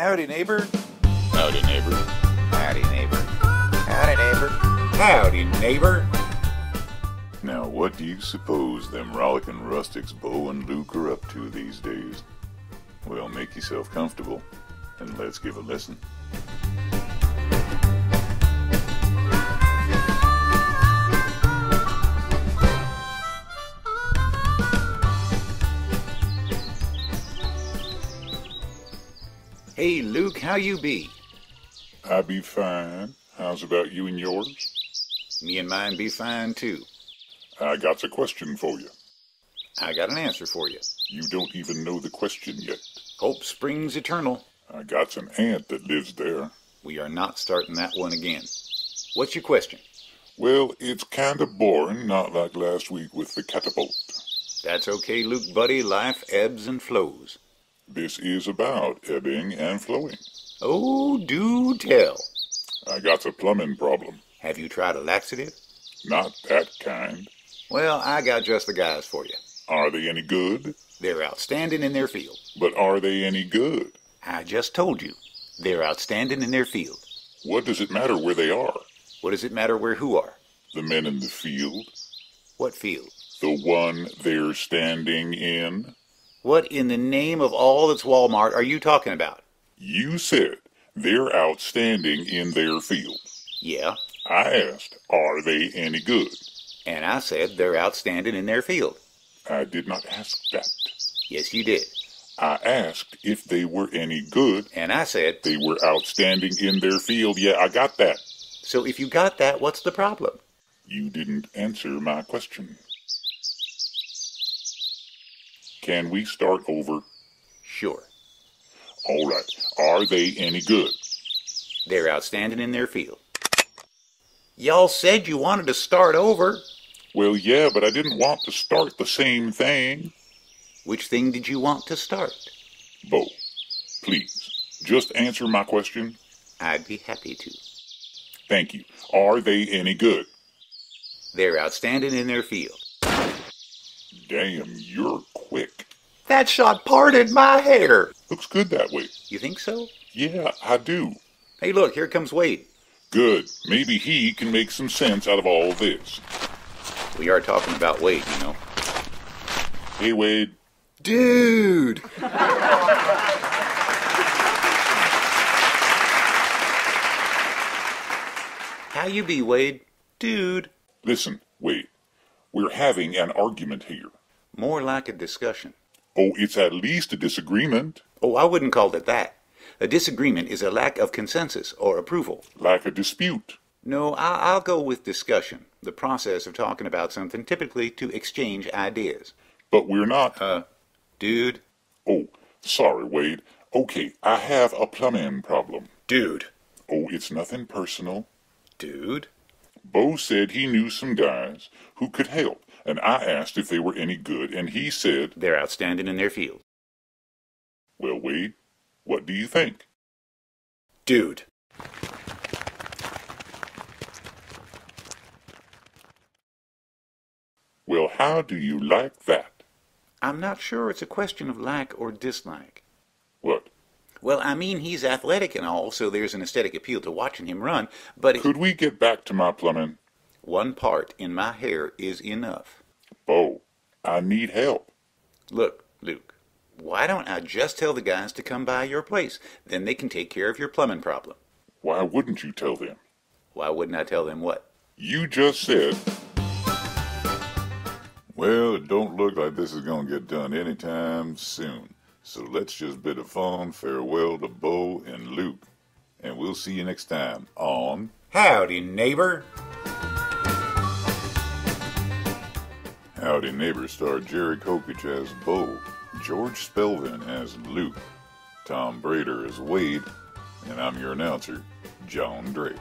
Howdy, neighbor. Howdy, neighbor. Howdy, neighbor. Howdy, neighbor. Howdy, neighbor. Now, what do you suppose them rollicking rustics Beau and Luke are up to these days? Well, make yourself comfortable, and let's give a listen. Hey, Luke, how you be? I be fine. How's about you and yours? Me and mine be fine, too. I got a question for you. I got an answer for you. You don't even know the question yet. Hope springs eternal. I got an aunt that lives there. We are not starting that one again. What's your question? Well, it's kinda boring, not like last week with the catapult. That's okay, Luke, buddy. Life ebbs and flows. This is about ebbing and flowing. Oh, do tell. I got a plumbing problem. Have you tried a laxative? Not that kind. Well, I got just the guys for you. Are they any good? They're outstanding in their field. But are they any good? I just told you. They're outstanding in their field. What does it matter where they are? What does it matter where who are? The men in the field? What field? The one they're standing in? What in the name of all that's Walmart are you talking about? You said they're outstanding in their field. Yeah, I asked, are they any good? and I said they're outstanding in their field. I did not ask that. Yes, you did. I asked if they were any good. And I said, They were outstanding in their field. Yeah, I got that. so if you got that, what's the problem? You didn't answer my question. Can we start over? Sure. All right. Are they any good? They're outstanding in their field. Y'all said you wanted to start over. Well, yeah, but I didn't want to start the same thing. Which thing did you want to start? Beau, please, just answer my question. I'd be happy to. Thank you. Are they any good? They're outstanding in their field. Damn, you're quick. That shot parted my hair. Looks good that way. You think so? Yeah, I do. Hey, look, here comes Wade. Good. Maybe he can make some sense out of all this. We are talking about Wade, you know. Hey, Wade. Dude! How you be, Wade? Dude. Listen, Wade. We're having an argument here. More like a discussion. Oh, it's at least a disagreement. Oh, I wouldn't call it that. A disagreement is a lack of consensus or approval. Like a dispute. No, I- I'll go with discussion, the process of talking about something, typically to exchange ideas. But we're not. Uh, dude. Oh, sorry, Wade. Okay, I have a plumbing problem. Dude. Oh, it's nothing personal. Dude. Bo said he knew some guys who could help, and I asked if they were any good, and he said, They're outstanding in their field. Well, Wade, what do you think? Dude. Well, how do you like that? I'm not sure it's a question of like or dislike. What? Well, I mean, he's athletic and all, so there's an aesthetic appeal to watching him run, but Could we get back to my plumbing? One part in my hair is enough. Beau, I need help. Look, Luke, why don't I just tell the guys to come by your place? Then they can take care of your plumbing problem. Why wouldn't you tell them? Why wouldn't I tell them what? You just said. Well, it don't look like this is gonna get done anytime soon. So let's just bid a fond farewell to Beau and Luke. And we'll see you next time on Howdy, neighbor. Howdy Neighbor star Jerry Kokich as Beau, George Spelvin as Luke, Tom Brader as Wade, and I'm your announcer, John Drake.